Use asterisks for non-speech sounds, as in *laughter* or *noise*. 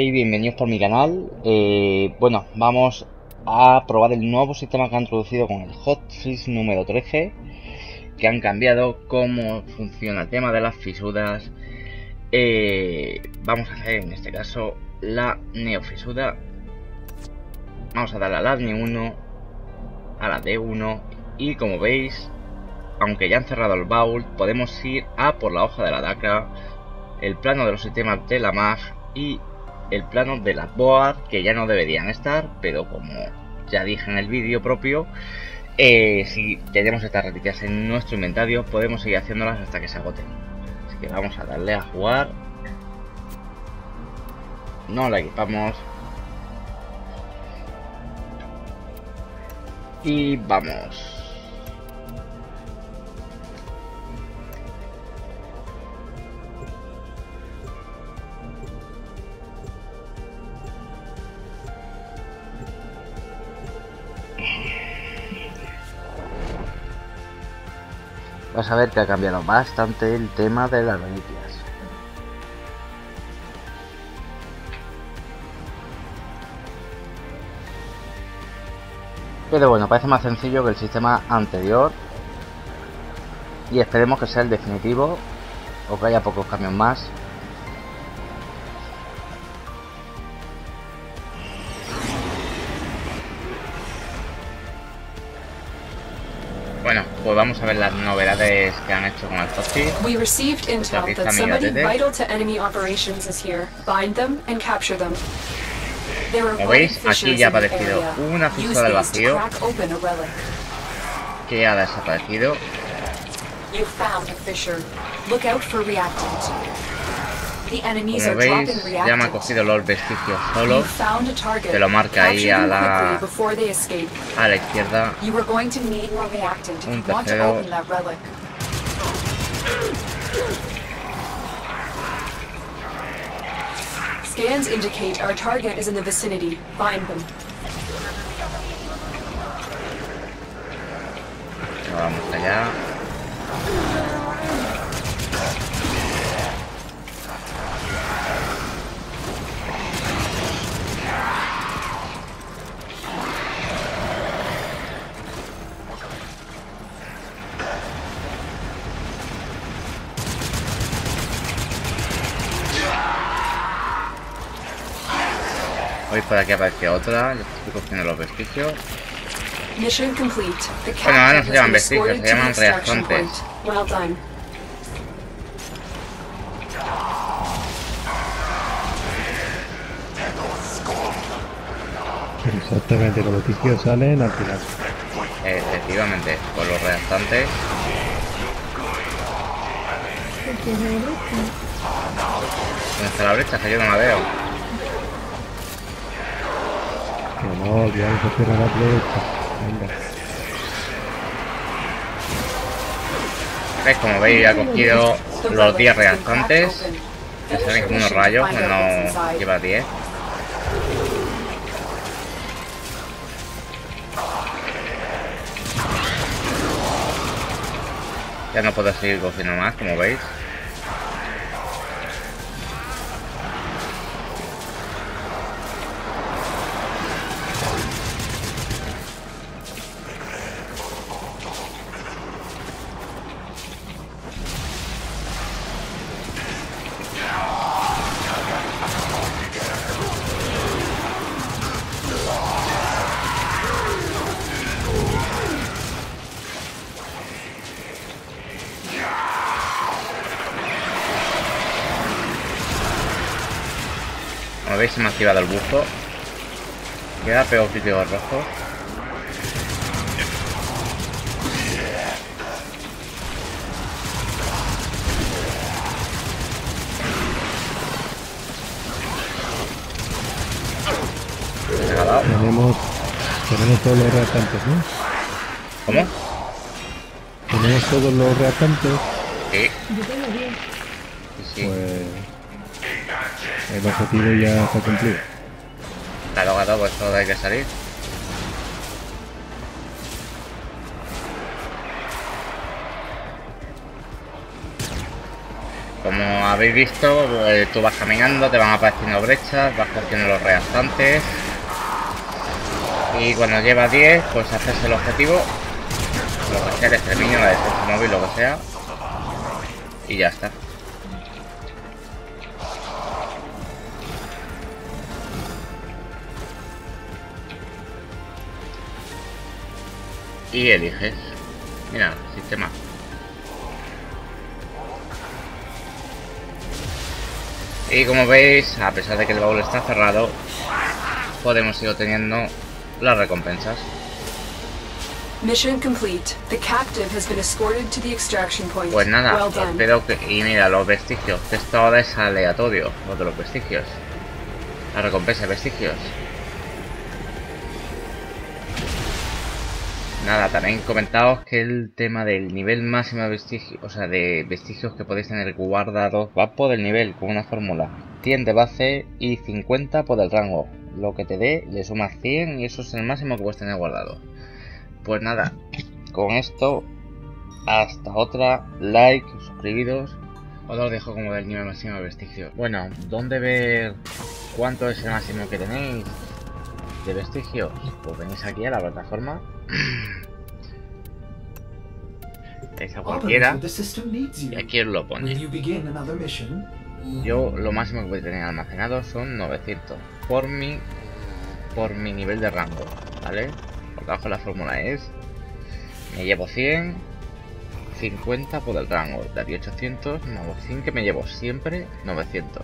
y bienvenidos por mi canal. Eh, bueno, vamos a probar el nuevo sistema que han introducido con el Hotfix número 13, que han cambiado cómo funciona el tema de las fisuras. Eh, vamos a hacer en este caso la neofisura. Vamos a darle a la ADNI 1, a la D1 y como veis, aunque ya han cerrado el baúl, podemos ir a por la hoja de la DACA, el plano de los sistemas de la MAG y el plano de las boas que ya no deberían estar, pero como ya dije en el vídeo propio, eh, si tenemos estas reliquias en nuestro inventario, podemos seguir haciéndolas hasta que se agoten. Así que vamos a darle a jugar. No la equipamos. Y vamos. Vas a ver que ha cambiado bastante el tema de las reliquias. Pero bueno, parece más sencillo que el sistema anterior. Y esperemos que sea el definitivo. O que haya pocos cambios más. Bueno, pues vamos a ver las novedades que han hecho con el Foxy. We received intel that somebody vital to enemy operations is here. Bind them and capture them. Como veis, aquí ya ha aparecido una fisura del vacío que ha desaparecido. You found a fissure. Look out for reactant. Como veis, ya me ha cogido los vestigios solo. Te lo marca ahí a la, a la izquierda. Un tercero. Scans indicate our target is in the vicinity. Find them. Vamos allá. Hoy por aquí aparece otra, yo estoy cogiendo los vestigios. Bueno, ahora no se llaman vestigios, se llaman reactantes. Exactamente, los vestigios salen al final. Efectivamente, con los reactantes. ¿Dónde está la brecha? Que yo no la veo. Que no, ya se cierra la brecha. Venga. Como veis, ha cogido los 10 reactantes. Que salen como unos rayos, no lleva 10. Ya no puedo seguir cogiendo más, como veis. Como veis se me ha activado el buzo. Queda pegado crítico rojo. Tenemos, tenemos todos los reactantes, ¿no? ¿Cómo? Tenemos todos los reactantes. Sí. Sí, Pues el objetivo ya está cumplido. Claro, gato, pues todo hay que salir. como habéis visto, eh, tú vas caminando, te van apareciendo brechas, vas cogiendo los reactantes. Y cuando llevas 10, pues haces el objetivo, lo que sea, el exterminio, la defensa móvil, lo que sea. Y ya está. Y eliges. Mira, sistema. Y como veis, a pesar de que el baúl está cerrado, podemos ir obteniendo las recompensas. Pues nada, espero que... Y mira, los vestigios, esto ahora es aleatorio, los de los vestigios. La recompensa de vestigios. Nada, también comentaos que el tema del nivel máximo de vestigios, o sea, de vestigios que podéis tener guardados, va por el nivel con una fórmula. 100 de base y 50 por el rango. Lo que te dé, le sumas 100 y eso es el máximo que puedes tener guardado. Pues nada, con esto, hasta otra, like, suscribiros. Os lo dejo como del nivel máximo de vestigios. Bueno, ¿dónde ver cuánto es el máximo que tenéis de vestigios? Pues venís aquí a la plataforma *coughs* esa cualquiera. y aquí os lo pone. Yo lo máximo que voy a tener almacenado son 900 por mi por mi nivel de rango vale por abajo la fórmula es me llevo 100 50 por el rango daría 800 no, 100 que me llevo siempre 900